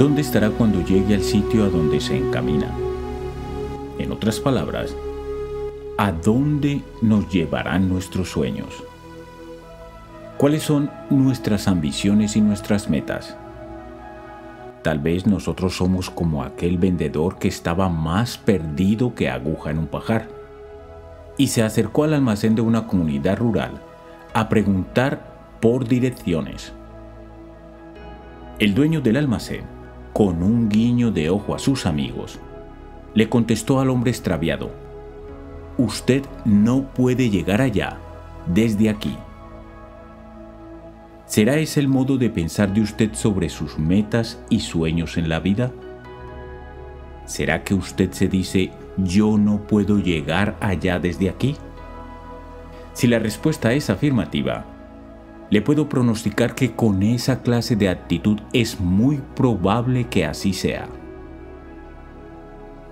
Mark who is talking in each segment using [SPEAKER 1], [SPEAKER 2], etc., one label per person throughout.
[SPEAKER 1] ¿Dónde estará cuando llegue al sitio a donde se encamina? En otras palabras, ¿a dónde nos llevarán nuestros sueños? ¿Cuáles son nuestras ambiciones y nuestras metas? Tal vez nosotros somos como aquel vendedor que estaba más perdido que aguja en un pajar y se acercó al almacén de una comunidad rural a preguntar por direcciones. El dueño del almacén, con un guiño de ojo a sus amigos, le contestó al hombre extraviado, Usted no puede llegar allá desde aquí. ¿Será ese el modo de pensar de usted sobre sus metas y sueños en la vida? ¿Será que usted se dice, yo no puedo llegar allá desde aquí? Si la respuesta es afirmativa, le puedo pronosticar que con esa clase de actitud es muy probable que así sea.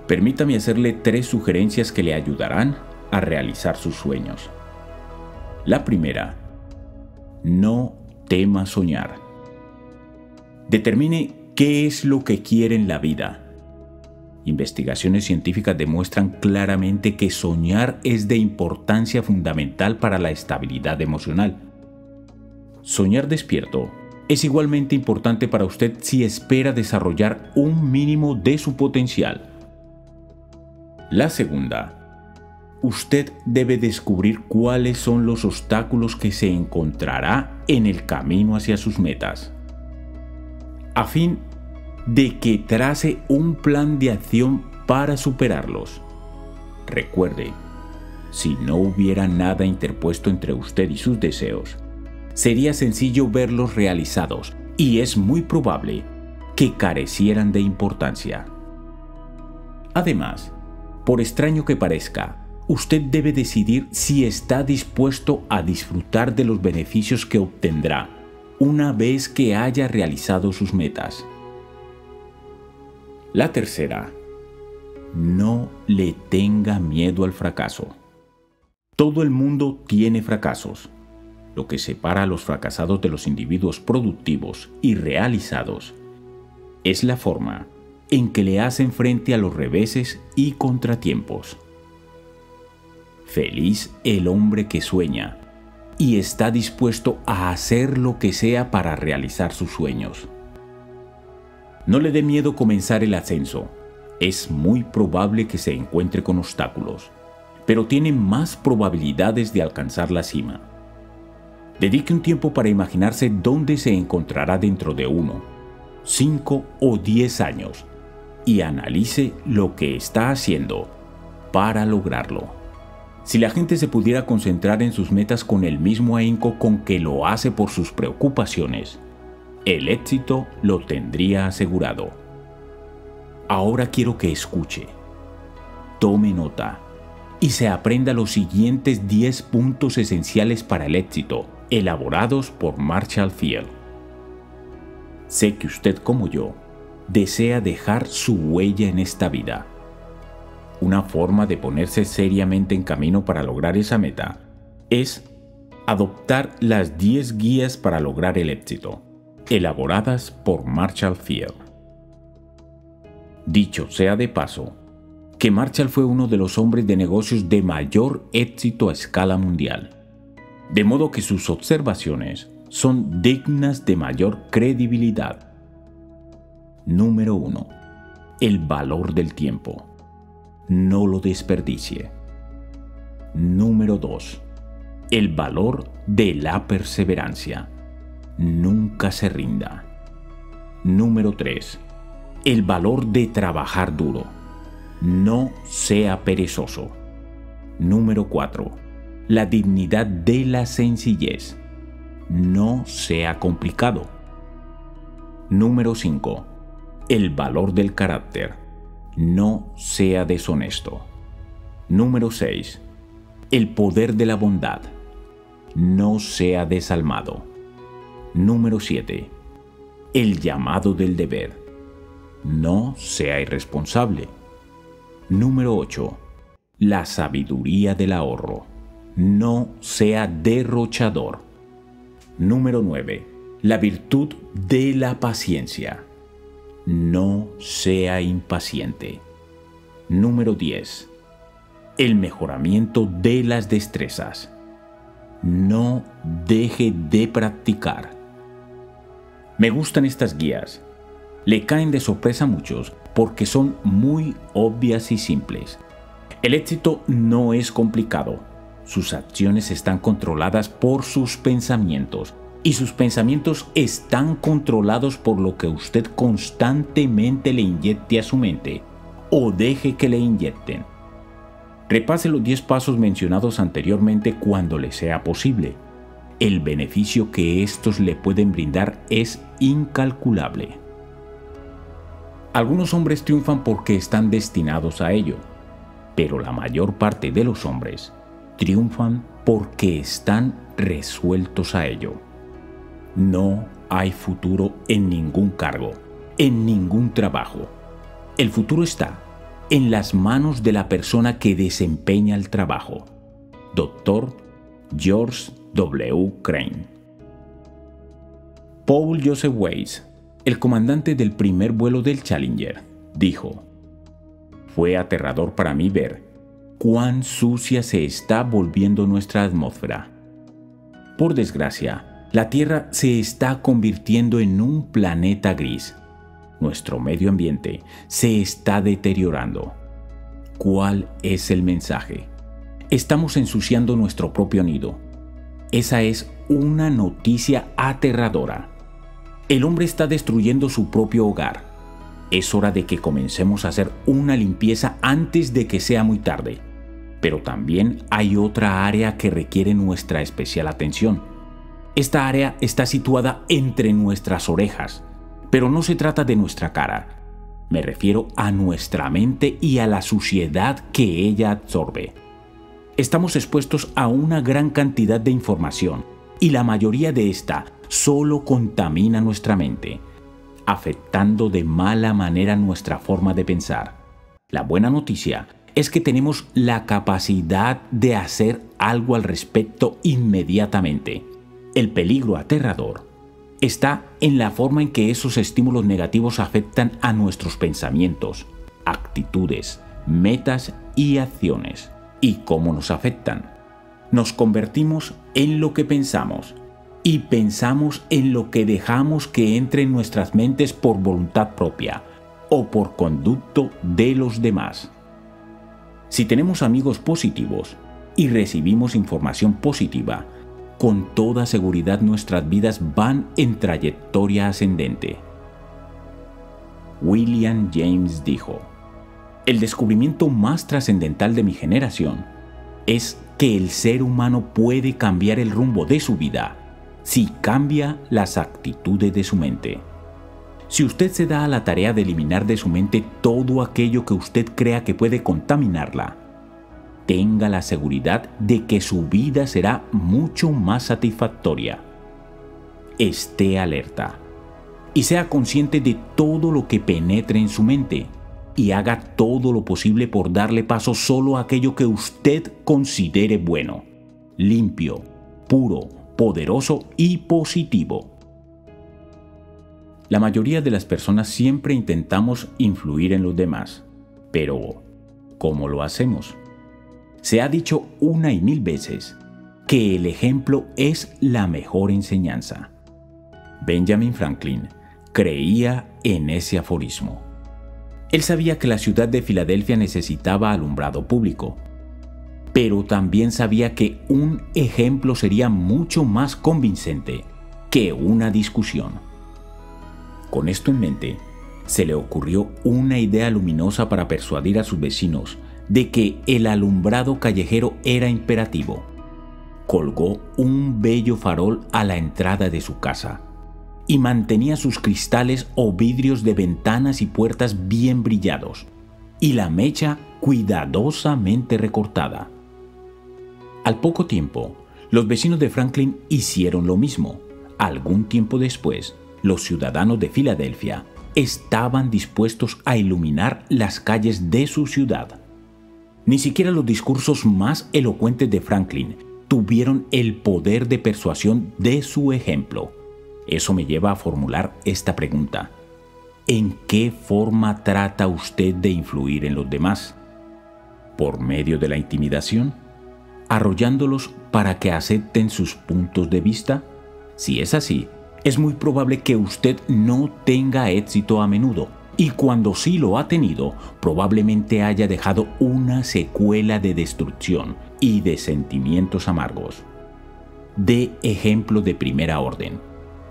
[SPEAKER 1] Permítame hacerle tres sugerencias que le ayudarán a realizar sus sueños. La primera, no tema soñar. Determine qué es lo que quiere en la vida. Investigaciones científicas demuestran claramente que soñar es de importancia fundamental para la estabilidad emocional. Soñar despierto es igualmente importante para usted si espera desarrollar un mínimo de su potencial. La segunda, usted debe descubrir cuáles son los obstáculos que se encontrará en el camino hacia sus metas, a fin de que trace un plan de acción para superarlos. Recuerde, si no hubiera nada interpuesto entre usted y sus deseos, sería sencillo verlos realizados y es muy probable que carecieran de importancia. Además, por extraño que parezca, usted debe decidir si está dispuesto a disfrutar de los beneficios que obtendrá una vez que haya realizado sus metas. La tercera, no le tenga miedo al fracaso. Todo el mundo tiene fracasos. Lo que separa a los fracasados de los individuos productivos y realizados es la forma en que le hacen frente a los reveses y contratiempos. Feliz el hombre que sueña y está dispuesto a hacer lo que sea para realizar sus sueños. No le dé miedo comenzar el ascenso. Es muy probable que se encuentre con obstáculos, pero tiene más probabilidades de alcanzar la cima. Dedique un tiempo para imaginarse dónde se encontrará dentro de uno, cinco o diez años y analice lo que está haciendo para lograrlo. Si la gente se pudiera concentrar en sus metas con el mismo ahínco con que lo hace por sus preocupaciones, el éxito lo tendría asegurado. Ahora quiero que escuche, tome nota y se aprenda los siguientes 10 puntos esenciales para el éxito, elaborados por Marshall Field. Sé que usted como yo desea dejar su huella en esta vida una forma de ponerse seriamente en camino para lograr esa meta es adoptar las 10 guías para lograr el éxito, elaboradas por Marshall Field. Dicho sea de paso, que Marshall fue uno de los hombres de negocios de mayor éxito a escala mundial, de modo que sus observaciones son dignas de mayor credibilidad. Número 1. El valor del tiempo no lo desperdicie. Número 2. El valor de la perseverancia. Nunca se rinda. Número 3. El valor de trabajar duro. No sea perezoso. Número 4. La dignidad de la sencillez. No sea complicado. Número 5. El valor del carácter no sea deshonesto. Número 6. El poder de la bondad. No sea desalmado. Número 7. El llamado del deber. No sea irresponsable. Número 8. La sabiduría del ahorro. No sea derrochador. Número 9. La virtud de la paciencia no sea impaciente. Número 10. El mejoramiento de las destrezas. No deje de practicar. Me gustan estas guías. Le caen de sorpresa a muchos porque son muy obvias y simples. El éxito no es complicado. Sus acciones están controladas por sus pensamientos y sus pensamientos están controlados por lo que usted constantemente le inyecte a su mente o deje que le inyecten. Repase los 10 pasos mencionados anteriormente cuando le sea posible. El beneficio que estos le pueden brindar es incalculable. Algunos hombres triunfan porque están destinados a ello, pero la mayor parte de los hombres triunfan porque están resueltos a ello. No hay futuro en ningún cargo, en ningún trabajo. El futuro está en las manos de la persona que desempeña el trabajo. Doctor George W. Crane. Paul Joseph Weiss, el comandante del primer vuelo del Challenger, dijo, Fue aterrador para mí ver cuán sucia se está volviendo nuestra atmósfera. Por desgracia, la Tierra se está convirtiendo en un planeta gris. Nuestro medio ambiente se está deteriorando. ¿Cuál es el mensaje? Estamos ensuciando nuestro propio nido. Esa es una noticia aterradora. El hombre está destruyendo su propio hogar. Es hora de que comencemos a hacer una limpieza antes de que sea muy tarde. Pero también hay otra área que requiere nuestra especial atención. Esta área está situada entre nuestras orejas, pero no se trata de nuestra cara. Me refiero a nuestra mente y a la suciedad que ella absorbe. Estamos expuestos a una gran cantidad de información y la mayoría de esta solo contamina nuestra mente, afectando de mala manera nuestra forma de pensar. La buena noticia es que tenemos la capacidad de hacer algo al respecto inmediatamente. El peligro aterrador está en la forma en que esos estímulos negativos afectan a nuestros pensamientos, actitudes, metas y acciones. ¿Y cómo nos afectan? Nos convertimos en lo que pensamos y pensamos en lo que dejamos que entre en nuestras mentes por voluntad propia o por conducto de los demás. Si tenemos amigos positivos y recibimos información positiva, con toda seguridad nuestras vidas van en trayectoria ascendente. William James dijo, el descubrimiento más trascendental de mi generación es que el ser humano puede cambiar el rumbo de su vida si cambia las actitudes de su mente. Si usted se da a la tarea de eliminar de su mente todo aquello que usted crea que puede contaminarla, tenga la seguridad de que su vida será mucho más satisfactoria. Esté alerta y sea consciente de todo lo que penetre en su mente y haga todo lo posible por darle paso solo a aquello que usted considere bueno, limpio, puro, poderoso y positivo. La mayoría de las personas siempre intentamos influir en los demás, pero ¿cómo lo hacemos? Se ha dicho una y mil veces que el ejemplo es la mejor enseñanza. Benjamin Franklin creía en ese aforismo. Él sabía que la ciudad de Filadelfia necesitaba alumbrado público, pero también sabía que un ejemplo sería mucho más convincente que una discusión. Con esto en mente, se le ocurrió una idea luminosa para persuadir a sus vecinos de que el alumbrado callejero era imperativo. Colgó un bello farol a la entrada de su casa y mantenía sus cristales o vidrios de ventanas y puertas bien brillados y la mecha cuidadosamente recortada. Al poco tiempo, los vecinos de Franklin hicieron lo mismo. Algún tiempo después, los ciudadanos de Filadelfia estaban dispuestos a iluminar las calles de su ciudad. Ni siquiera los discursos más elocuentes de Franklin tuvieron el poder de persuasión de su ejemplo. Eso me lleva a formular esta pregunta. en qué forma trata usted de influir en los demás. ¿Por medio de la intimidación? ¿Arrollándolos para que acepten sus puntos de vista? Si es así, es muy probable que usted no tenga éxito a menudo y cuando sí lo ha tenido, probablemente haya dejado una secuela de destrucción y de sentimientos amargos. De ejemplo de primera orden,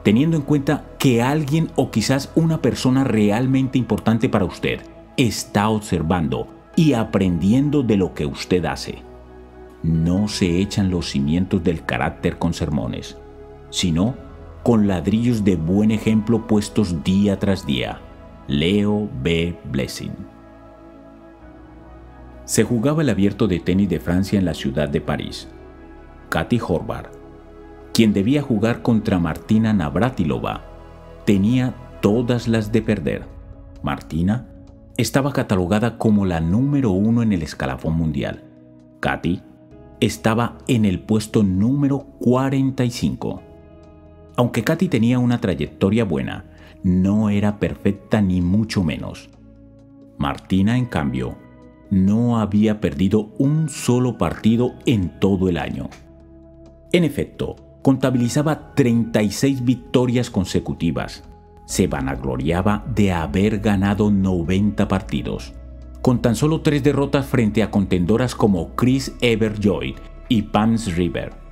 [SPEAKER 1] teniendo en cuenta que alguien o quizás una persona realmente importante para usted está observando y aprendiendo de lo que usted hace. No se echan los cimientos del carácter con sermones, sino con ladrillos de buen ejemplo puestos día tras día Leo B. Blessing. Se jugaba el abierto de tenis de Francia en la ciudad de París. Katy Horvath, quien debía jugar contra Martina Navratilova, tenía todas las de perder. Martina estaba catalogada como la número uno en el escalafón mundial. Katy estaba en el puesto número 45. Aunque Katy tenía una trayectoria buena, no era perfecta ni mucho menos. Martina, en cambio, no había perdido un solo partido en todo el año. En efecto, contabilizaba 36 victorias consecutivas. Se vanagloriaba de haber ganado 90 partidos, con tan solo tres derrotas frente a contendoras como Chris Everjoy y Pams River.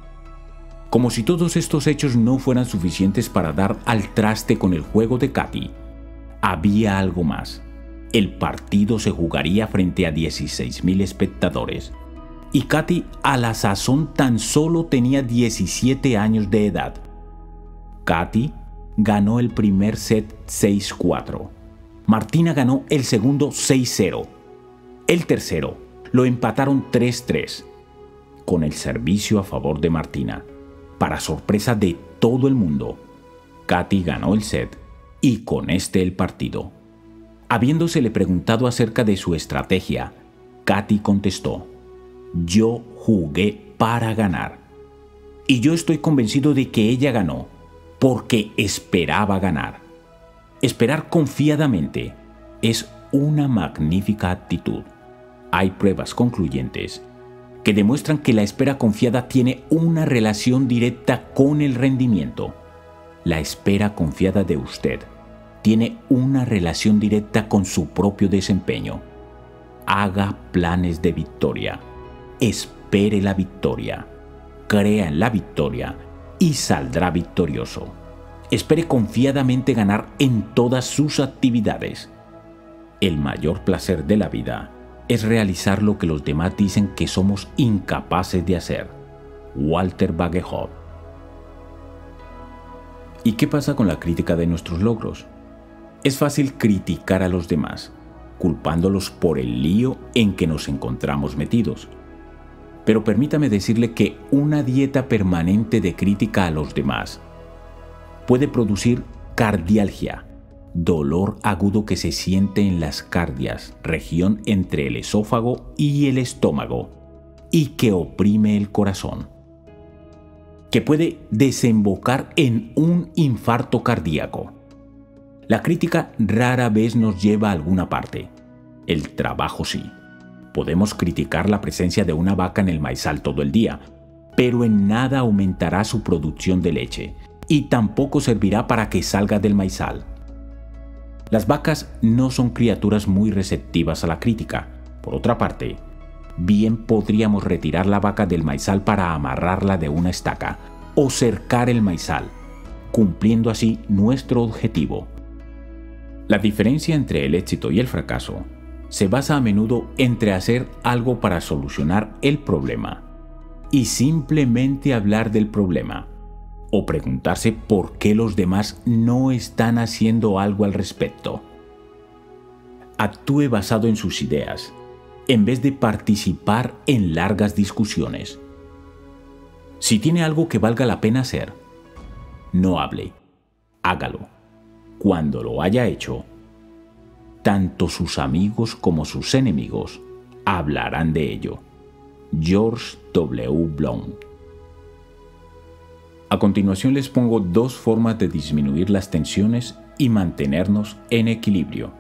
[SPEAKER 1] Como si todos estos hechos no fueran suficientes para dar al traste con el juego de Katy, había algo más. El partido se jugaría frente a 16.000 espectadores. Y Katy a la sazón tan solo tenía 17 años de edad. Katy ganó el primer set 6-4. Martina ganó el segundo 6-0. El tercero lo empataron 3-3, con el servicio a favor de Martina. Para sorpresa de todo el mundo, Katy ganó el set y con este el partido. Habiéndosele preguntado acerca de su estrategia, Katy contestó, yo jugué para ganar. Y yo estoy convencido de que ella ganó, porque esperaba ganar. Esperar confiadamente es una magnífica actitud. Hay pruebas concluyentes que demuestran que la espera confiada tiene una relación directa con el rendimiento. La espera confiada de usted tiene una relación directa con su propio desempeño. Haga planes de victoria. Espere la victoria. Crea en la victoria y saldrá victorioso. Espere confiadamente ganar en todas sus actividades. El mayor placer de la vida es realizar lo que los demás dicen que somos incapaces de hacer. Walter Bagehot. ¿Y qué pasa con la crítica de nuestros logros? Es fácil criticar a los demás, culpándolos por el lío en que nos encontramos metidos. Pero permítame decirle que una dieta permanente de crítica a los demás puede producir cardialgia, dolor agudo que se siente en las cardias, región entre el esófago y el estómago, y que oprime el corazón, que puede desembocar en un infarto cardíaco. La crítica rara vez nos lleva a alguna parte, el trabajo sí. Podemos criticar la presencia de una vaca en el maizal todo el día, pero en nada aumentará su producción de leche y tampoco servirá para que salga del maizal. Las vacas no son criaturas muy receptivas a la crítica. Por otra parte, bien podríamos retirar la vaca del maizal para amarrarla de una estaca o cercar el maizal, cumpliendo así nuestro objetivo. La diferencia entre el éxito y el fracaso se basa a menudo entre hacer algo para solucionar el problema y simplemente hablar del problema o preguntarse por qué los demás no están haciendo algo al respecto. Actúe basado en sus ideas, en vez de participar en largas discusiones. Si tiene algo que valga la pena hacer, no hable, hágalo. Cuando lo haya hecho, tanto sus amigos como sus enemigos hablarán de ello. George W. Blount a continuación les pongo dos formas de disminuir las tensiones y mantenernos en equilibrio.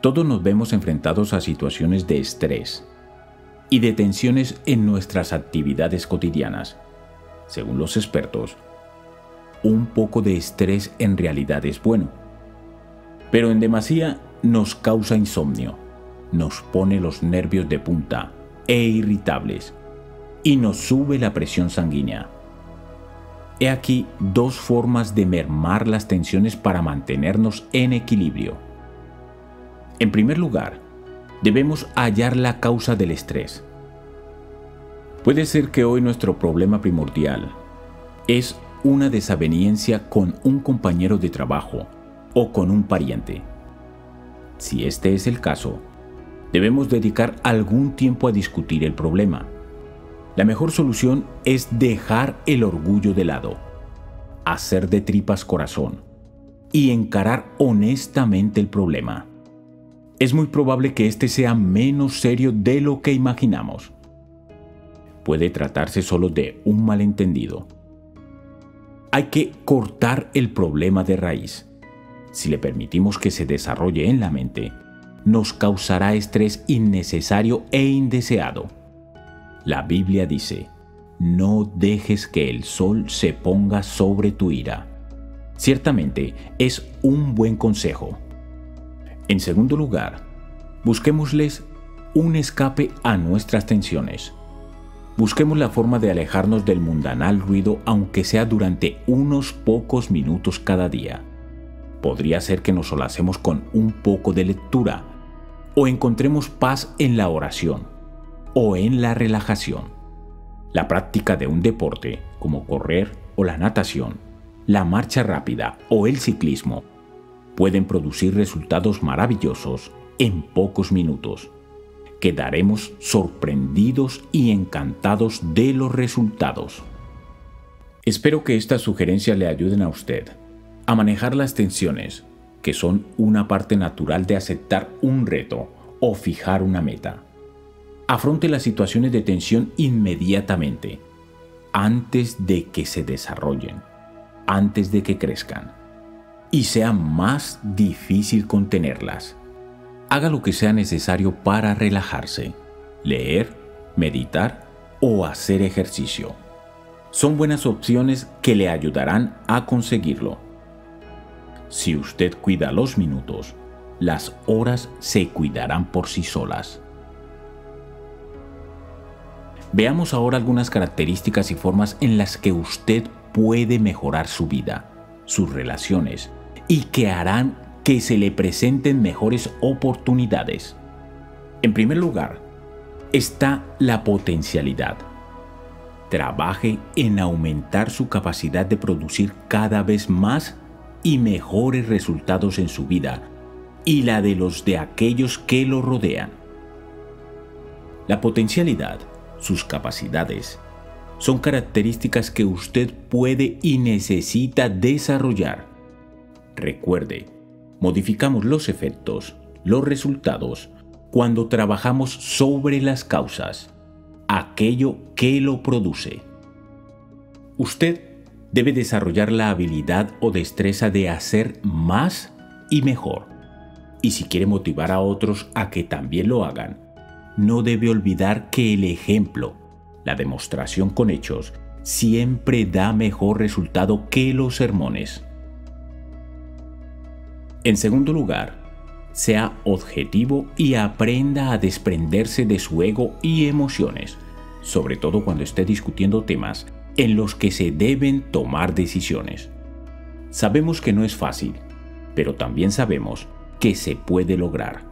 [SPEAKER 1] Todos nos vemos enfrentados a situaciones de estrés y de tensiones en nuestras actividades cotidianas. Según los expertos, un poco de estrés en realidad es bueno, pero en demasía nos causa insomnio, nos pone los nervios de punta e irritables y nos sube la presión sanguínea. He aquí dos formas de mermar las tensiones para mantenernos en equilibrio. En primer lugar, debemos hallar la causa del estrés. Puede ser que hoy nuestro problema primordial es una desaveniencia con un compañero de trabajo o con un pariente. Si este es el caso, debemos dedicar algún tiempo a discutir el problema la mejor solución es dejar el orgullo de lado, hacer de tripas corazón y encarar honestamente el problema. Es muy probable que este sea menos serio de lo que imaginamos. Puede tratarse solo de un malentendido. Hay que cortar el problema de raíz. Si le permitimos que se desarrolle en la mente, nos causará estrés innecesario e indeseado la Biblia dice, no dejes que el sol se ponga sobre tu ira. Ciertamente es un buen consejo. En segundo lugar, busquémosles un escape a nuestras tensiones. Busquemos la forma de alejarnos del mundanal ruido aunque sea durante unos pocos minutos cada día. Podría ser que nos solacemos con un poco de lectura o encontremos paz en la oración o en la relajación. La práctica de un deporte como correr o la natación, la marcha rápida o el ciclismo pueden producir resultados maravillosos en pocos minutos. Quedaremos sorprendidos y encantados de los resultados. Espero que estas sugerencias le ayuden a usted a manejar las tensiones, que son una parte natural de aceptar un reto o fijar una meta afronte las situaciones de tensión inmediatamente, antes de que se desarrollen, antes de que crezcan, y sea más difícil contenerlas. Haga lo que sea necesario para relajarse, leer, meditar o hacer ejercicio. Son buenas opciones que le ayudarán a conseguirlo. Si usted cuida los minutos, las horas se cuidarán por sí solas. Veamos ahora algunas características y formas en las que usted puede mejorar su vida, sus relaciones y que harán que se le presenten mejores oportunidades. En primer lugar, está la potencialidad. Trabaje en aumentar su capacidad de producir cada vez más y mejores resultados en su vida y la de los de aquellos que lo rodean. La potencialidad sus capacidades. Son características que usted puede y necesita desarrollar. Recuerde, modificamos los efectos, los resultados, cuando trabajamos sobre las causas, aquello que lo produce. Usted debe desarrollar la habilidad o destreza de hacer más y mejor. Y si quiere motivar a otros a que también lo hagan, no debe olvidar que el ejemplo, la demostración con hechos, siempre da mejor resultado que los sermones. En segundo lugar, sea objetivo y aprenda a desprenderse de su ego y emociones, sobre todo cuando esté discutiendo temas en los que se deben tomar decisiones. Sabemos que no es fácil, pero también sabemos que se puede lograr.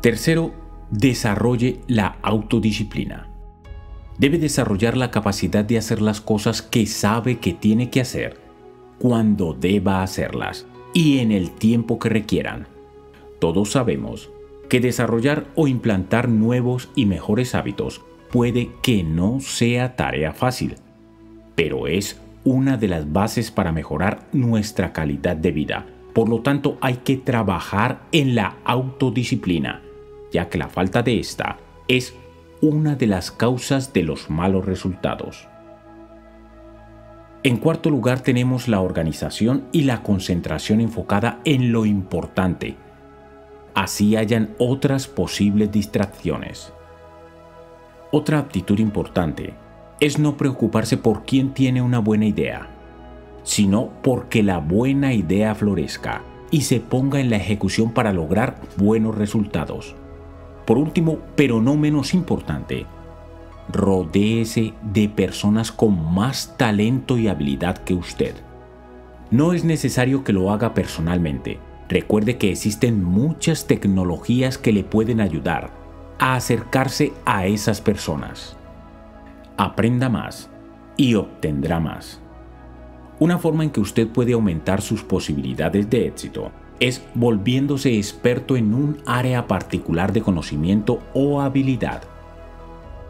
[SPEAKER 1] Tercero, desarrolle la autodisciplina. Debe desarrollar la capacidad de hacer las cosas que sabe que tiene que hacer, cuando deba hacerlas y en el tiempo que requieran. Todos sabemos que desarrollar o implantar nuevos y mejores hábitos puede que no sea tarea fácil, pero es una de las bases para mejorar nuestra calidad de vida. Por lo tanto, hay que trabajar en la autodisciplina ya que la falta de esta es una de las causas de los malos resultados. En cuarto lugar tenemos la organización y la concentración enfocada en lo importante. Así hayan otras posibles distracciones. Otra aptitud importante es no preocuparse por quién tiene una buena idea, sino porque la buena idea florezca y se ponga en la ejecución para lograr buenos resultados. Por último, pero no menos importante, rodéese de personas con más talento y habilidad que usted. No es necesario que lo haga personalmente. Recuerde que existen muchas tecnologías que le pueden ayudar a acercarse a esas personas. Aprenda más y obtendrá más. Una forma en que usted puede aumentar sus posibilidades de éxito es volviéndose experto en un área particular de conocimiento o habilidad.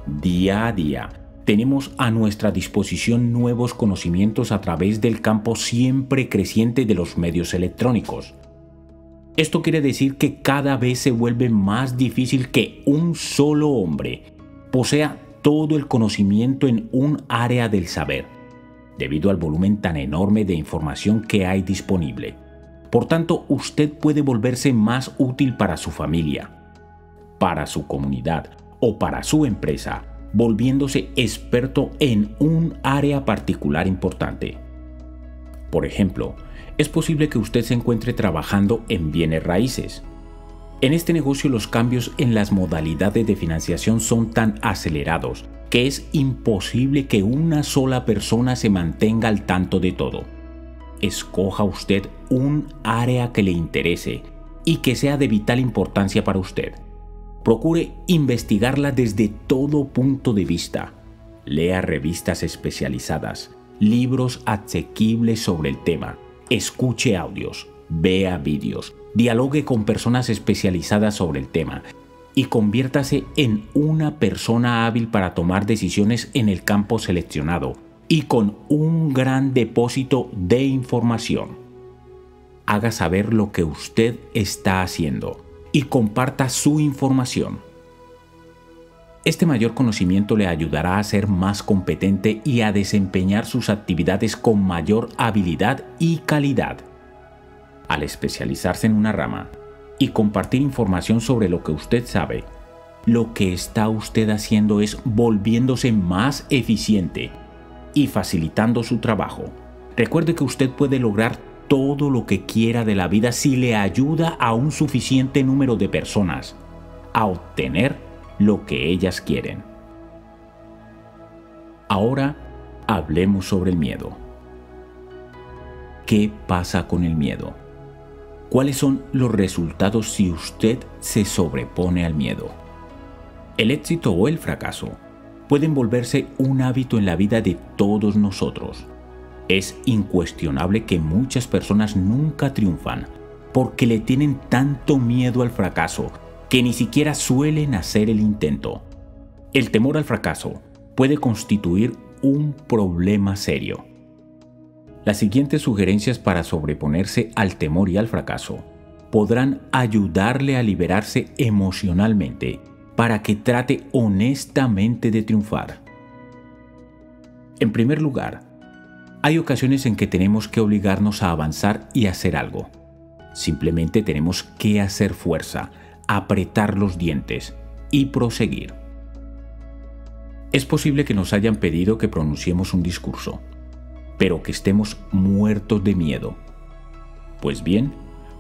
[SPEAKER 1] Día a día, tenemos a nuestra disposición nuevos conocimientos a través del campo siempre creciente de los medios electrónicos. Esto quiere decir que cada vez se vuelve más difícil que un solo hombre posea todo el conocimiento en un área del saber debido al volumen tan enorme de información que hay disponible. Por tanto, usted puede volverse más útil para su familia, para su comunidad o para su empresa, volviéndose experto en un área particular importante. Por ejemplo, es posible que usted se encuentre trabajando en bienes raíces. En este negocio los cambios en las modalidades de financiación son tan acelerados que es imposible que una sola persona se mantenga al tanto de todo. Escoja usted un área que le interese y que sea de vital importancia para usted. Procure investigarla desde todo punto de vista. Lea revistas especializadas, libros asequibles sobre el tema, escuche audios, vea vídeos, dialogue con personas especializadas sobre el tema y conviértase en una persona hábil para tomar decisiones en el campo seleccionado y con un gran depósito de información. Haga saber lo que usted está haciendo y comparta su información. Este mayor conocimiento le ayudará a ser más competente y a desempeñar sus actividades con mayor habilidad y calidad. Al especializarse en una rama, y compartir información sobre lo que usted sabe, lo que está usted haciendo es volviéndose más eficiente y facilitando su trabajo. Recuerde que usted puede lograr todo lo que quiera de la vida si le ayuda a un suficiente número de personas a obtener lo que ellas quieren. Ahora hablemos sobre el miedo. ¿Qué pasa con el miedo? ¿Cuáles son los resultados si usted se sobrepone al miedo? El éxito o el fracaso pueden volverse un hábito en la vida de todos nosotros. Es incuestionable que muchas personas nunca triunfan porque le tienen tanto miedo al fracaso que ni siquiera suelen hacer el intento. El temor al fracaso puede constituir un problema serio. Las siguientes sugerencias para sobreponerse al temor y al fracaso podrán ayudarle a liberarse emocionalmente para que trate honestamente de triunfar. En primer lugar, hay ocasiones en que tenemos que obligarnos a avanzar y hacer algo. Simplemente tenemos que hacer fuerza, apretar los dientes y proseguir. Es posible que nos hayan pedido que pronunciemos un discurso pero que estemos muertos de miedo. Pues bien,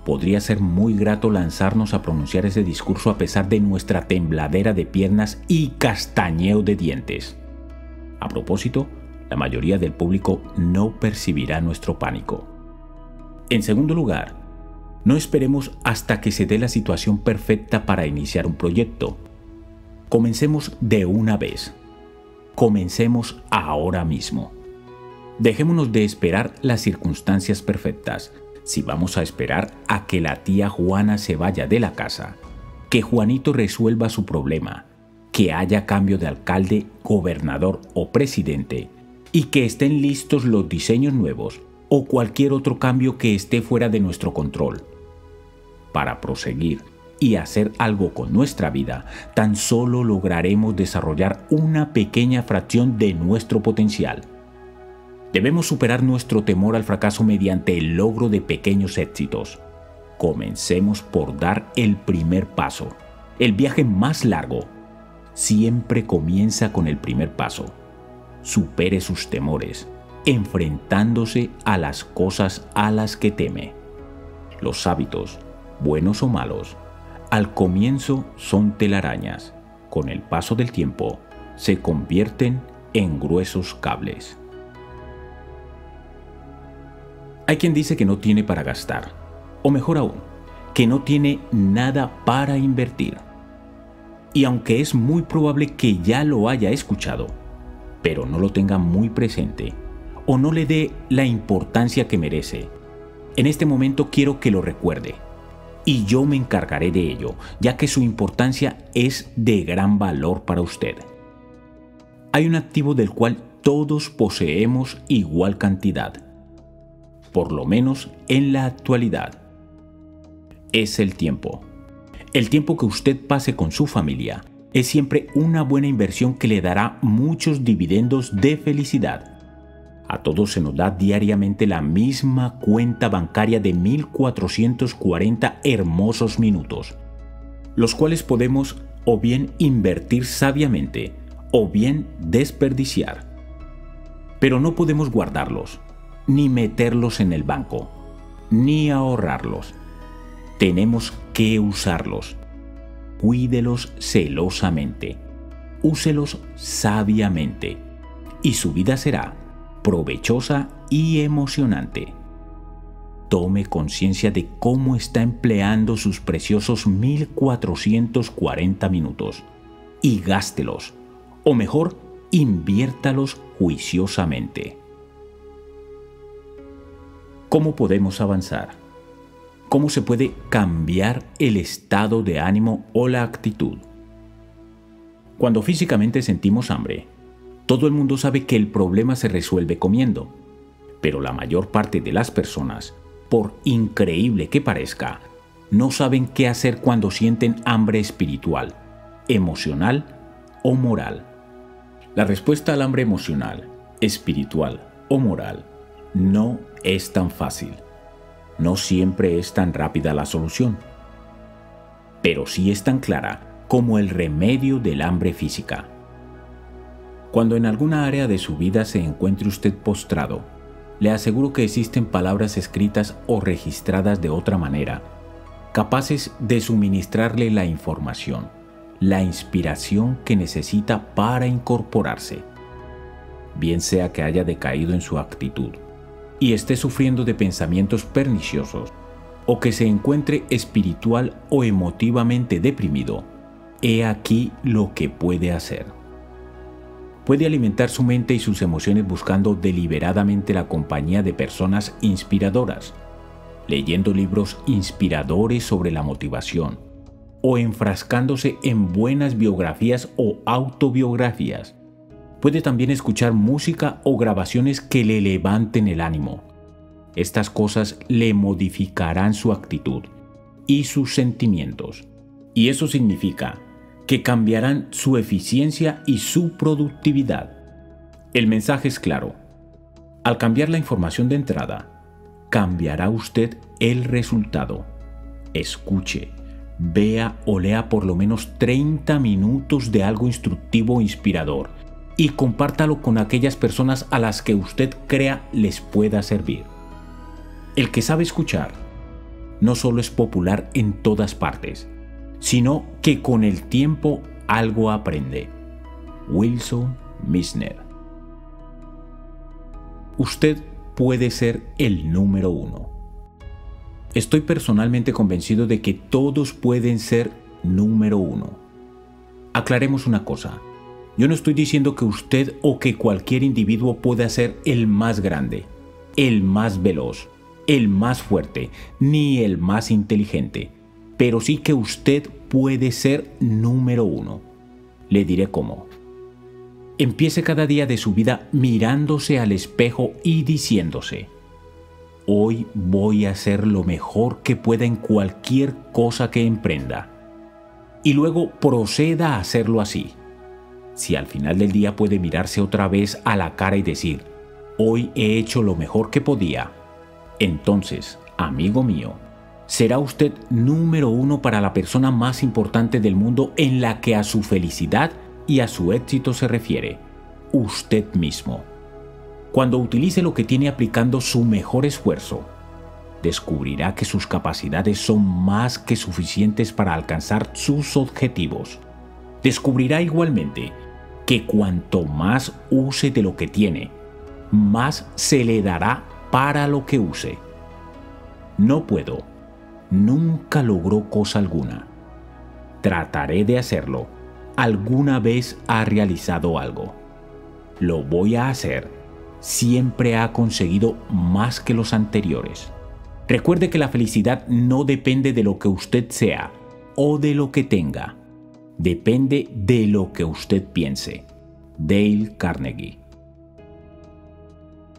[SPEAKER 1] podría ser muy grato lanzarnos a pronunciar ese discurso a pesar de nuestra tembladera de piernas y castañeo de dientes. A propósito, la mayoría del público no percibirá nuestro pánico. En segundo lugar, no esperemos hasta que se dé la situación perfecta para iniciar un proyecto. Comencemos de una vez. Comencemos ahora mismo. Dejémonos de esperar las circunstancias perfectas. Si vamos a esperar a que la tía Juana se vaya de la casa, que Juanito resuelva su problema, que haya cambio de alcalde, gobernador o presidente, y que estén listos los diseños nuevos o cualquier otro cambio que esté fuera de nuestro control. Para proseguir y hacer algo con nuestra vida, tan solo lograremos desarrollar una pequeña fracción de nuestro potencial Debemos superar nuestro temor al fracaso mediante el logro de pequeños éxitos. Comencemos por dar el primer paso. El viaje más largo siempre comienza con el primer paso. Supere sus temores, enfrentándose a las cosas a las que teme. Los hábitos, buenos o malos, al comienzo son telarañas. Con el paso del tiempo, se convierten en gruesos cables. Hay quien dice que no tiene para gastar, o mejor aún, que no tiene nada para invertir. Y aunque es muy probable que ya lo haya escuchado, pero no lo tenga muy presente, o no le dé la importancia que merece, en este momento quiero que lo recuerde. Y yo me encargaré de ello, ya que su importancia es de gran valor para usted. Hay un activo del cual todos poseemos igual cantidad por lo menos en la actualidad. Es el tiempo. El tiempo que usted pase con su familia es siempre una buena inversión que le dará muchos dividendos de felicidad. A todos se nos da diariamente la misma cuenta bancaria de 1440 hermosos minutos, los cuales podemos o bien invertir sabiamente o bien desperdiciar. Pero no podemos guardarlos ni meterlos en el banco, ni ahorrarlos. Tenemos que usarlos. Cuídelos celosamente. Úselos sabiamente. Y su vida será provechosa y emocionante. Tome conciencia de cómo está empleando sus preciosos 1440 minutos y gástelos, o mejor, inviértalos juiciosamente. ¿Cómo podemos avanzar? ¿Cómo se puede cambiar el estado de ánimo o la actitud? Cuando físicamente sentimos hambre, todo el mundo sabe que el problema se resuelve comiendo, pero la mayor parte de las personas, por increíble que parezca, no saben qué hacer cuando sienten hambre espiritual, emocional o moral. La respuesta al hambre emocional, espiritual o moral no es tan fácil. No siempre es tan rápida la solución. Pero sí es tan clara como el remedio del hambre física. Cuando en alguna área de su vida se encuentre usted postrado, le aseguro que existen palabras escritas o registradas de otra manera, capaces de suministrarle la información, la inspiración que necesita para incorporarse, bien sea que haya decaído en su actitud, y esté sufriendo de pensamientos perniciosos, o que se encuentre espiritual o emotivamente deprimido, he aquí lo que puede hacer. Puede alimentar su mente y sus emociones buscando deliberadamente la compañía de personas inspiradoras, leyendo libros inspiradores sobre la motivación, o enfrascándose en buenas biografías o autobiografías, Puede también escuchar música o grabaciones que le levanten el ánimo. Estas cosas le modificarán su actitud y sus sentimientos. Y eso significa que cambiarán su eficiencia y su productividad. El mensaje es claro. Al cambiar la información de entrada, cambiará usted el resultado. Escuche, vea o lea por lo menos 30 minutos de algo instructivo o inspirador y compártalo con aquellas personas a las que usted crea les pueda servir. El que sabe escuchar no solo es popular en todas partes, sino que con el tiempo algo aprende. Wilson Misner. Usted puede ser el número uno. Estoy personalmente convencido de que todos pueden ser número uno. Aclaremos una cosa yo no estoy diciendo que usted o que cualquier individuo pueda ser el más grande, el más veloz, el más fuerte, ni el más inteligente, pero sí que usted puede ser número uno. Le diré cómo. Empiece cada día de su vida mirándose al espejo y diciéndose, hoy voy a hacer lo mejor que pueda en cualquier cosa que emprenda. Y luego proceda a hacerlo así si al final del día puede mirarse otra vez a la cara y decir, hoy he hecho lo mejor que podía, entonces, amigo mío, será usted número uno para la persona más importante del mundo en la que a su felicidad y a su éxito se refiere, usted mismo. Cuando utilice lo que tiene aplicando su mejor esfuerzo, descubrirá que sus capacidades son más que suficientes para alcanzar sus objetivos. Descubrirá igualmente que cuanto más use de lo que tiene, más se le dará para lo que use. No puedo, nunca logró cosa alguna. Trataré de hacerlo. Alguna vez ha realizado algo. Lo voy a hacer. Siempre ha conseguido más que los anteriores. Recuerde que la felicidad no depende de lo que usted sea o de lo que tenga. Depende de lo que usted piense. Dale Carnegie.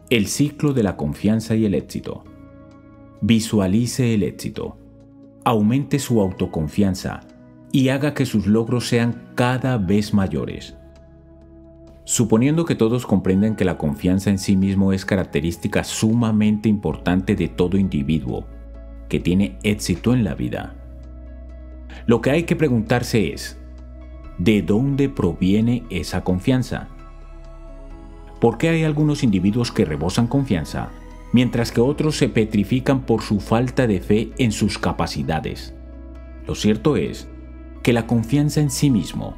[SPEAKER 1] El ciclo de la confianza y el éxito. Visualice el éxito. Aumente su autoconfianza y haga que sus logros sean cada vez mayores. Suponiendo que todos comprenden que la confianza en sí mismo es característica sumamente importante de todo individuo que tiene éxito en la vida, lo que hay que preguntarse es, ¿de dónde proviene esa confianza? ¿Por qué hay algunos individuos que rebosan confianza, mientras que otros se petrifican por su falta de fe en sus capacidades? Lo cierto es que la confianza en sí mismo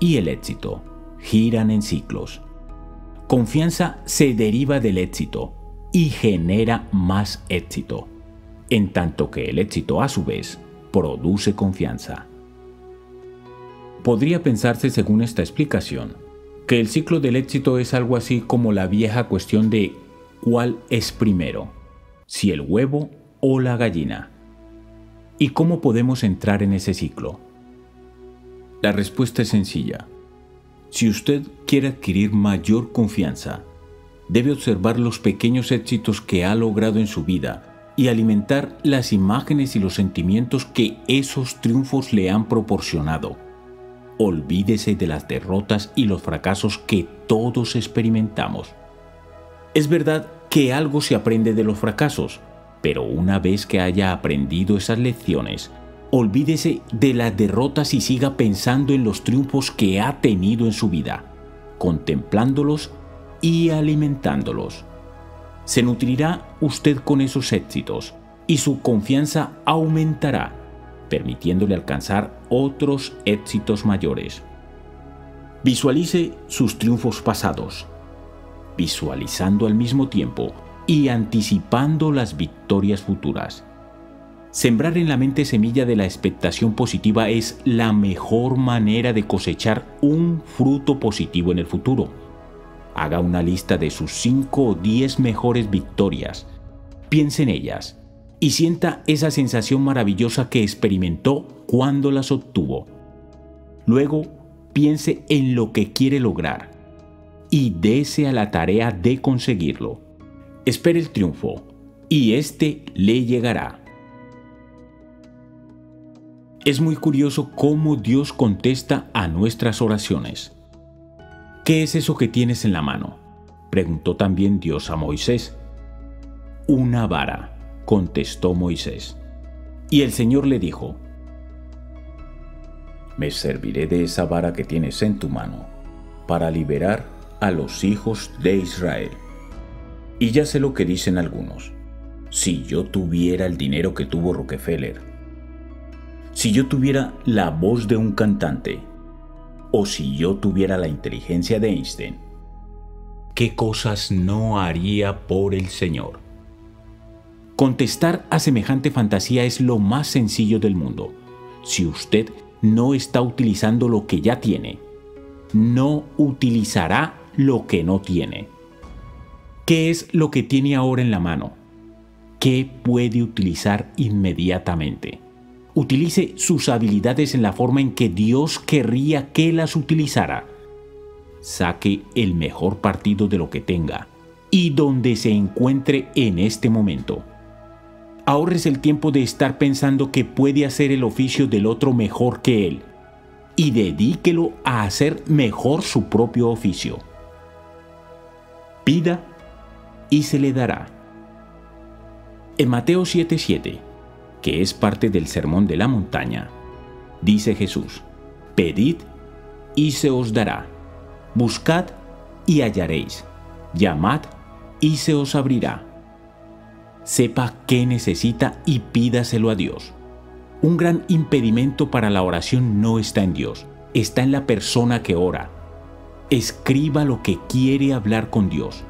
[SPEAKER 1] y el éxito giran en ciclos. Confianza se deriva del éxito y genera más éxito, en tanto que el éxito a su vez produce confianza. Podría pensarse según esta explicación que el ciclo del éxito es algo así como la vieja cuestión de cuál es primero, si el huevo o la gallina. ¿Y cómo podemos entrar en ese ciclo? La respuesta es sencilla. Si usted quiere adquirir mayor confianza, debe observar los pequeños éxitos que ha logrado en su vida y alimentar las imágenes y los sentimientos que esos triunfos le han proporcionado. Olvídese de las derrotas y los fracasos que todos experimentamos. Es verdad que algo se aprende de los fracasos, pero una vez que haya aprendido esas lecciones, olvídese de las derrotas y siga pensando en los triunfos que ha tenido en su vida, contemplándolos y alimentándolos. Se nutrirá usted con esos éxitos y su confianza aumentará, permitiéndole alcanzar otros éxitos mayores. Visualice sus triunfos pasados, visualizando al mismo tiempo y anticipando las victorias futuras. Sembrar en la mente semilla de la expectación positiva es la mejor manera de cosechar un fruto positivo en el futuro. Haga una lista de sus 5 o 10 mejores victorias. Piense en ellas y sienta esa sensación maravillosa que experimentó cuando las obtuvo. Luego, piense en lo que quiere lograr y dese a la tarea de conseguirlo. Espere el triunfo y este le llegará. Es muy curioso cómo Dios contesta a nuestras oraciones. ¿Qué es eso que tienes en la mano? Preguntó también Dios a Moisés. Una vara, contestó Moisés. Y el Señor le dijo, Me serviré de esa vara que tienes en tu mano para liberar a los hijos de Israel. Y ya sé lo que dicen algunos. Si yo tuviera el dinero que tuvo Rockefeller, si yo tuviera la voz de un cantante o si yo tuviera la inteligencia de Einstein, ¿qué cosas no haría por el Señor? Contestar a semejante fantasía es lo más sencillo del mundo. Si usted no está utilizando lo que ya tiene, no utilizará lo que no tiene. ¿Qué es lo que tiene ahora en la mano? ¿Qué puede utilizar inmediatamente? utilice sus habilidades en la forma en que Dios querría que las utilizara. Saque el mejor partido de lo que tenga y donde se encuentre en este momento. Ahorres el tiempo de estar pensando que puede hacer el oficio del otro mejor que él y dedíquelo a hacer mejor su propio oficio. Pida y se le dará. En Mateo 7:7, que es parte del Sermón de la Montaña, dice Jesús, Pedid y se os dará, buscad y hallaréis, llamad y se os abrirá. Sepa qué necesita y pídaselo a Dios. Un gran impedimento para la oración no está en Dios, está en la persona que ora. Escriba lo que quiere hablar con Dios.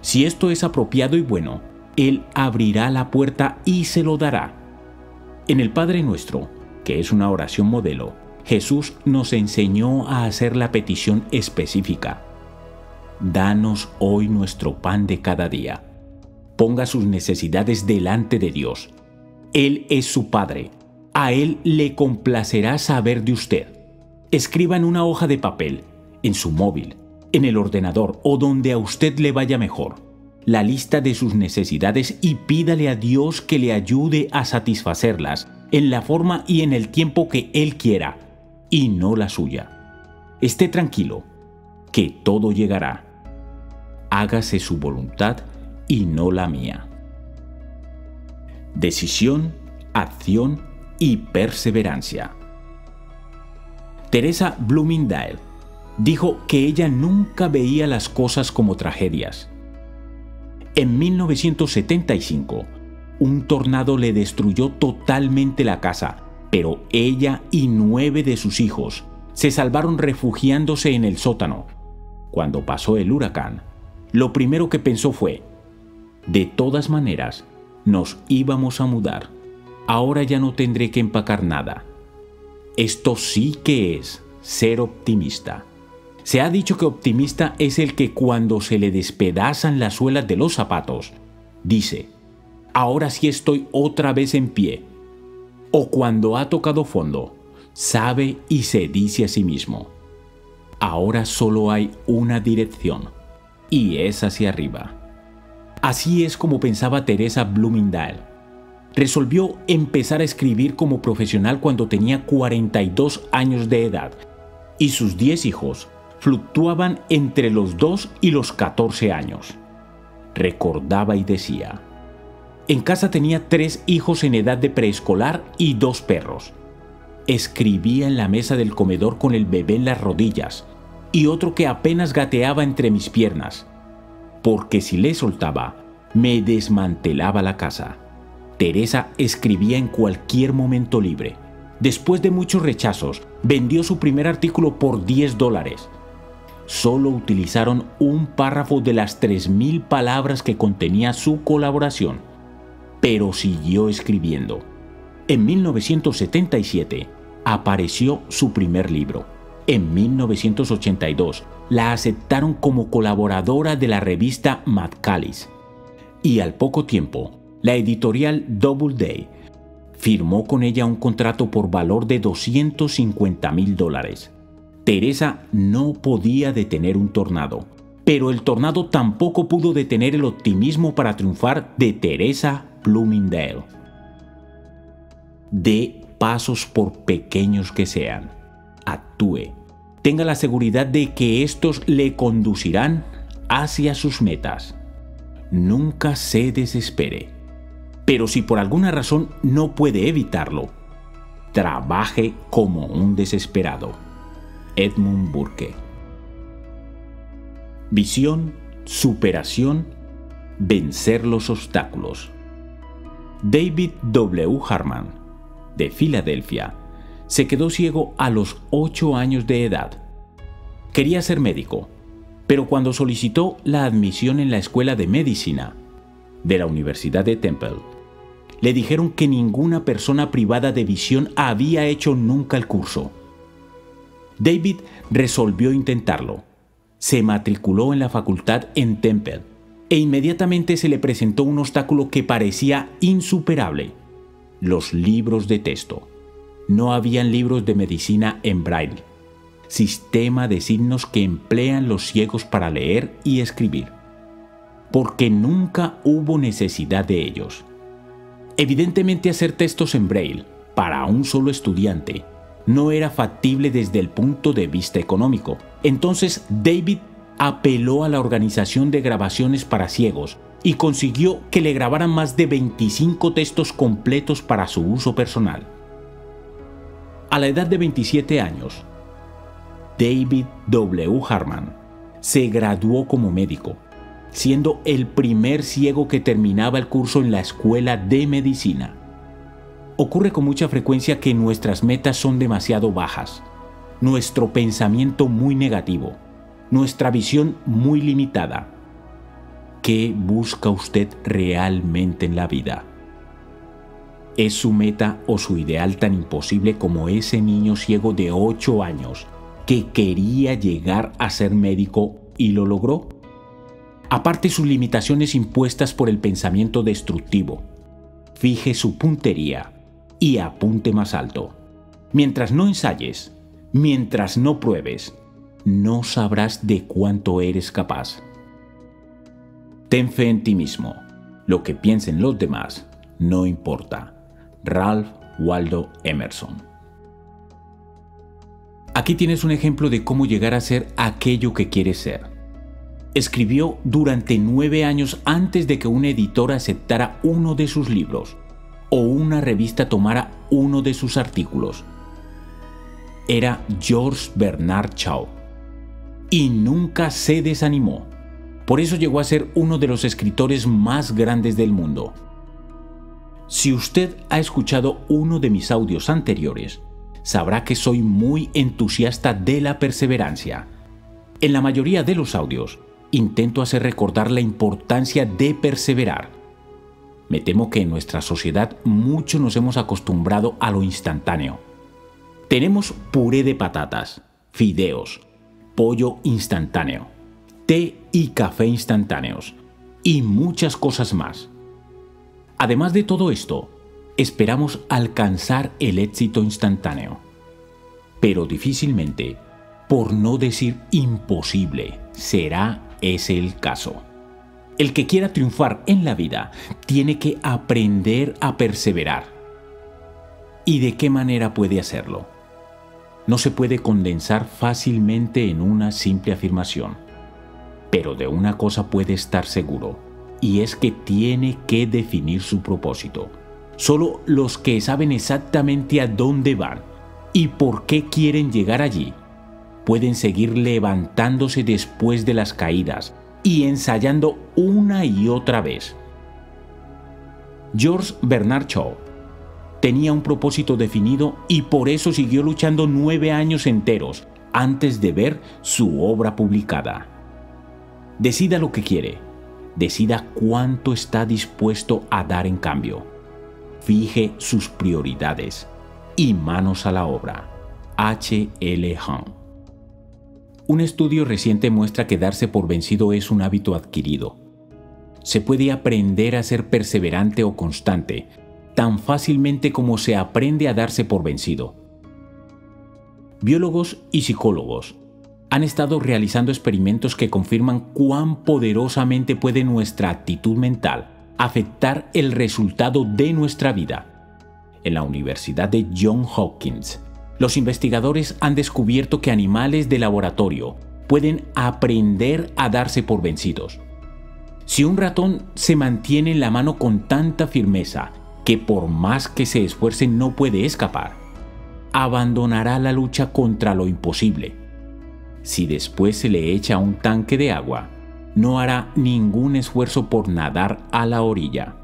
[SPEAKER 1] Si esto es apropiado y bueno, Él abrirá la puerta y se lo dará. En el Padre Nuestro, que es una oración modelo, Jesús nos enseñó a hacer la petición específica. Danos hoy nuestro pan de cada día. Ponga sus necesidades delante de Dios. Él es su Padre. A Él le complacerá saber de usted. Escriba en una hoja de papel, en su móvil, en el ordenador o donde a usted le vaya mejor, la lista de sus necesidades y pídale a Dios que le ayude a satisfacerlas en la forma y en el tiempo que Él quiera, y no la suya. Esté tranquilo, que todo llegará. Hágase su voluntad y no la mía. Decisión, acción y perseverancia. Teresa Bloomingdale dijo que ella nunca veía las cosas como tragedias. En 1975, un tornado le destruyó totalmente la casa, pero ella y nueve de sus hijos se salvaron refugiándose en el sótano. Cuando pasó el huracán, lo primero que pensó fue, de todas maneras, nos íbamos a mudar. Ahora ya no tendré que empacar nada. Esto sí que es ser optimista. Se ha dicho que optimista es el que cuando se le despedazan las suelas de los zapatos, dice, ahora sí estoy otra vez en pie. O cuando ha tocado fondo, sabe y se dice a sí mismo, ahora solo hay una dirección, y es hacia arriba. Así es como pensaba Teresa Bloomingdale resolvió empezar a escribir como profesional cuando tenía 42 años de edad y sus 10 hijos fluctuaban entre los 2 y los 14 años. Recordaba y decía, en casa tenía tres hijos en edad de preescolar y dos perros. Escribía en la mesa del comedor con el bebé en las rodillas y otro que apenas gateaba entre mis piernas, porque si le soltaba, me desmantelaba la casa. Teresa escribía en cualquier momento libre. Después de muchos rechazos, vendió su primer artículo por 10 dólares. Solo utilizaron un párrafo de las 3.000 palabras que contenía su colaboración, pero siguió escribiendo. En 1977 apareció su primer libro. En 1982 la aceptaron como colaboradora de la revista Callis. Y al poco tiempo la editorial Doubleday firmó con ella un contrato por valor de 250 mil dólares. Teresa no podía detener un tornado, pero el tornado tampoco pudo detener el optimismo para triunfar de Teresa Bloomingdale. De pasos por pequeños que sean. Actúe. Tenga la seguridad de que estos le conducirán hacia sus metas. Nunca se desespere pero si por alguna razón no puede evitarlo, trabaje como un desesperado. Edmund Burke. Visión, superación, vencer los obstáculos. David W. Harman, de Filadelfia, se quedó ciego a los 8 años de edad. Quería ser médico, pero cuando solicitó la admisión en la escuela de medicina de la Universidad de Temple, le dijeron que ninguna persona privada de visión había hecho nunca el curso. David resolvió intentarlo. Se matriculó en la facultad en Temple e inmediatamente se le presentó un obstáculo que parecía insuperable. Los libros de texto. No habían libros de medicina en braille, sistema de signos que emplean los ciegos para leer y escribir, porque nunca hubo necesidad de ellos. Evidentemente hacer textos en braille para un solo estudiante no era factible desde el punto de vista económico. Entonces David apeló a la organización de grabaciones para ciegos y consiguió que le grabaran más de 25 textos completos para su uso personal. A la edad de 27 años, David W. Harman se graduó como médico, siendo el primer ciego que terminaba el curso en la escuela de medicina. Ocurre con mucha frecuencia que nuestras metas son demasiado bajas, nuestro pensamiento muy negativo, nuestra visión muy limitada ¿Qué busca usted realmente en la vida? ¿Es su meta o su ideal tan imposible como ese niño ciego de 8 años que quería llegar a ser médico y lo logró? Aparte sus limitaciones impuestas por el pensamiento destructivo, fije su puntería y apunte más alto. Mientras no ensayes, mientras no pruebes, no sabrás de cuánto eres capaz. Ten fe en ti mismo. Lo que piensen los demás no importa. Ralph Waldo Emerson. Aquí tienes un ejemplo de cómo llegar a ser aquello que quieres ser. Escribió durante nueve años antes de que una editora aceptara uno de sus libros o una revista tomara uno de sus artículos. Era George Bernard Shaw y nunca se desanimó. Por eso llegó a ser uno de los escritores más grandes del mundo. Si usted ha escuchado uno de mis audios anteriores, sabrá que soy muy entusiasta de la perseverancia. En la mayoría de los audios, intento hacer recordar la importancia de perseverar. Me temo que en nuestra sociedad mucho nos hemos acostumbrado a lo instantáneo. Tenemos puré de patatas, fideos, pollo instantáneo té y café instantáneos y muchas cosas más. Además de todo esto, esperamos alcanzar el éxito instantáneo. Pero difícilmente, por no decir imposible, será ese el caso. El que quiera triunfar en la vida tiene que aprender a perseverar. ¿Y de qué manera puede hacerlo? No se puede condensar fácilmente en una simple afirmación pero de una cosa puede estar seguro, y es que tiene que definir su propósito. Solo los que saben exactamente a dónde van y por qué quieren llegar allí pueden seguir levantándose después de las caídas y ensayando una y otra vez. George Bernard Shaw tenía un propósito definido y por eso siguió luchando nueve años enteros antes de ver su obra publicada. Decida lo que quiere. Decida cuánto está dispuesto a dar en cambio. Fije sus prioridades y manos a la obra. H. L. Hunt. Un estudio reciente muestra que darse por vencido es un hábito adquirido. Se puede aprender a ser perseverante o constante, tan fácilmente como se aprende a darse por vencido. Biólogos y psicólogos han estado realizando experimentos que confirman cuán poderosamente puede nuestra actitud mental afectar el resultado de nuestra vida. En la Universidad de John Hopkins, los investigadores han descubierto que animales de laboratorio pueden aprender a darse por vencidos. Si un ratón se mantiene en la mano con tanta firmeza que por más que se esfuerce no puede escapar, abandonará la lucha contra lo imposible si después se le echa un tanque de agua, no hará ningún esfuerzo por nadar a la orilla.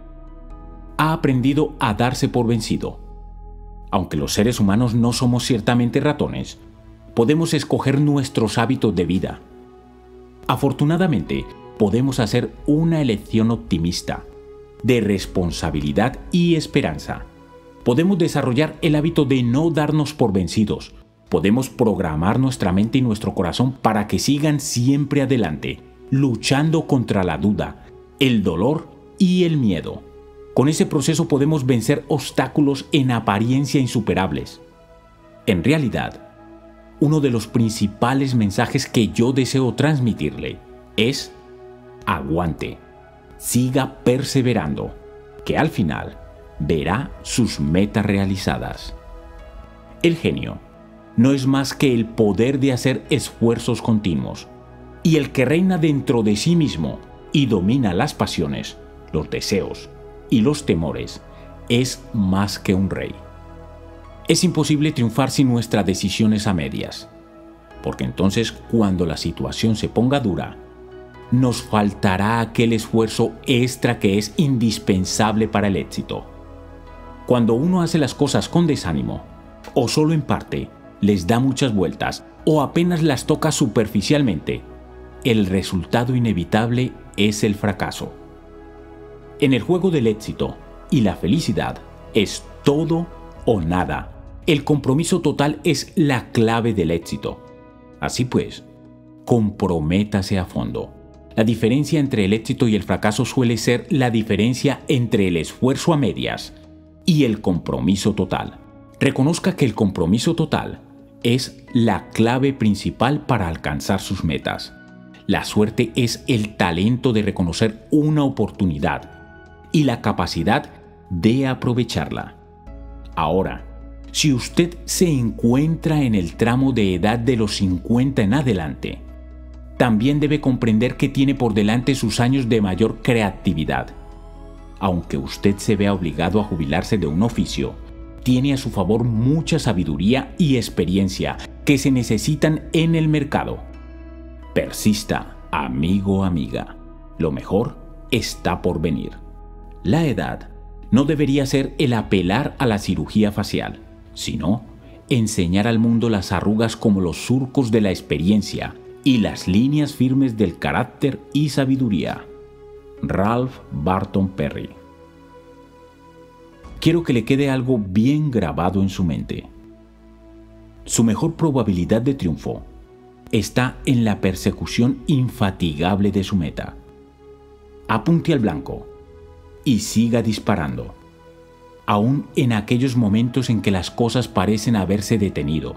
[SPEAKER 1] Ha aprendido a darse por vencido. Aunque los seres humanos no somos ciertamente ratones, podemos escoger nuestros hábitos de vida. Afortunadamente, podemos hacer una elección optimista, de responsabilidad y esperanza. Podemos desarrollar el hábito de no darnos por vencidos, podemos programar nuestra mente y nuestro corazón para que sigan siempre adelante, luchando contra la duda, el dolor y el miedo. Con ese proceso podemos vencer obstáculos en apariencia insuperables. En realidad, uno de los principales mensajes que yo deseo transmitirle es aguante, siga perseverando, que al final verá sus metas realizadas. El genio no es más que el poder de hacer esfuerzos continuos. Y el que reina dentro de sí mismo y domina las pasiones, los deseos y los temores, es más que un rey. Es imposible triunfar sin nuestras decisiones a medias, porque entonces cuando la situación se ponga dura, nos faltará aquel esfuerzo extra que es indispensable para el éxito. Cuando uno hace las cosas con desánimo, o solo en parte, les da muchas vueltas, o apenas las toca superficialmente, el resultado inevitable es el fracaso. En el juego del éxito y la felicidad es todo o nada. El compromiso total es la clave del éxito. Así pues, comprométase a fondo. La diferencia entre el éxito y el fracaso suele ser la diferencia entre el esfuerzo a medias y el compromiso total. Reconozca que el compromiso total es la clave principal para alcanzar sus metas. La suerte es el talento de reconocer una oportunidad y la capacidad de aprovecharla. Ahora, si usted se encuentra en el tramo de edad de los 50 en adelante, también debe comprender que tiene por delante sus años de mayor creatividad aunque usted se vea obligado a jubilarse de un oficio, tiene a su favor mucha sabiduría y experiencia que se necesitan en el mercado. Persista, amigo amiga. Lo mejor está por venir. La edad no debería ser el apelar a la cirugía facial, sino enseñar al mundo las arrugas como los surcos de la experiencia y las líneas firmes del carácter y sabiduría. Ralph Barton Perry. Quiero que le quede algo bien grabado en su mente. Su mejor probabilidad de triunfo está en la persecución infatigable de su meta. Apunte al blanco y siga disparando, aún en aquellos momentos en que las cosas parecen haberse detenido,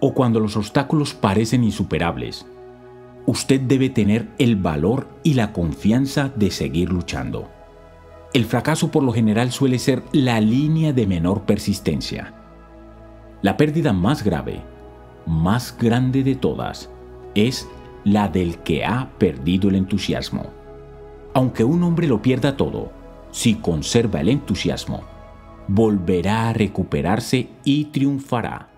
[SPEAKER 1] o cuando los obstáculos parecen insuperables usted debe tener el valor y la confianza de seguir luchando. El fracaso por lo general suele ser la línea de menor persistencia. La pérdida más grave, más grande de todas, es la del que ha perdido el entusiasmo. Aunque un hombre lo pierda todo, si conserva el entusiasmo, volverá a recuperarse y triunfará.